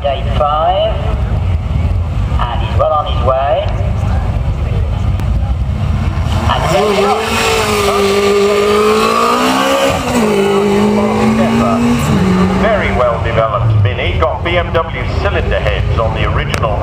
0.85 and he's well on his way. Very well developed Mini, got BMW cylinder heads on the original.